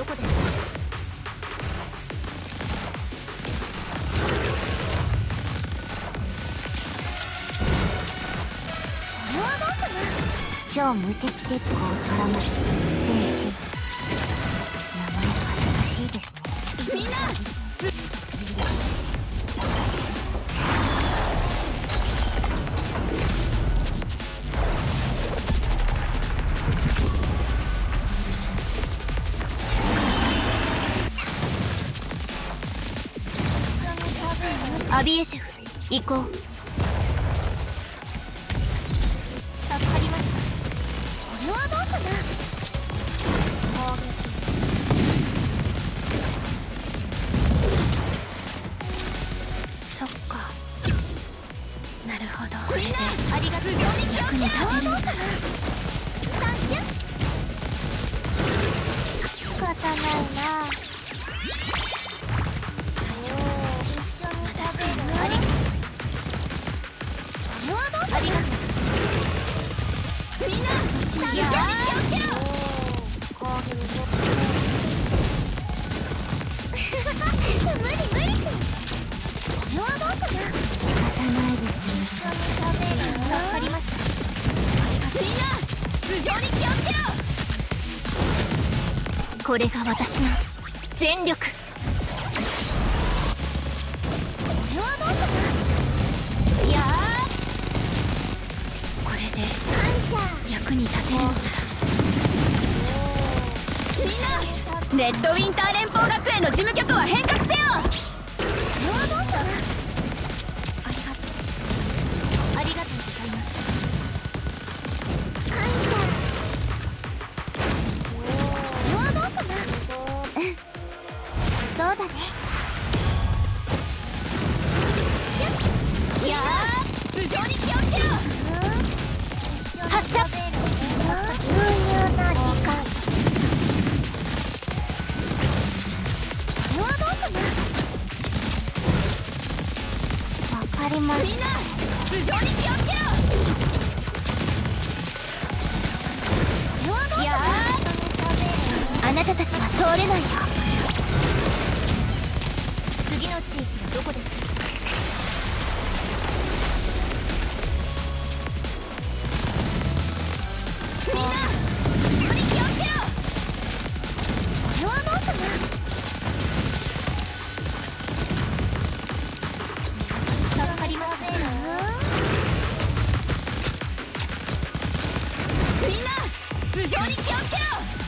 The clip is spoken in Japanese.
どこですか？超無敵鉄鋼トラマ全身。アビエシェフ行こう。助かりました。これはどうかな。そっか。なるほど。これでありがとう。役に立てるんだサンキュー仕方ないなこれが私の全力これはどうかな？に立てるんだみんなレッドウィンター連邦学園の事務局を変革せよそう。だねいやー頭上にましみんな頭上に気をつけろこれはどう。かなあなたたちは通れないよ。次の地域はどこですか？頭上に気をつけろ